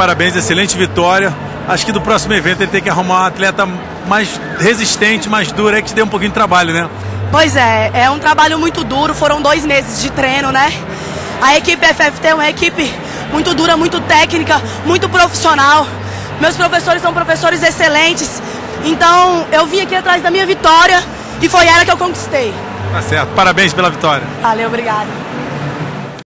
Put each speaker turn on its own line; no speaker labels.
parabéns, excelente vitória. Acho que do próximo evento ele tem que arrumar um atleta mais resistente, mais duro, é que te dê um pouquinho de trabalho, né?
Pois é, é um trabalho muito duro, foram dois meses de treino, né? A equipe FFT é uma equipe muito dura, muito técnica, muito profissional. Meus professores são professores excelentes. Então eu vim aqui atrás da minha vitória e foi ela que eu conquistei.
Tá certo. Parabéns pela vitória.
Valeu, obrigado.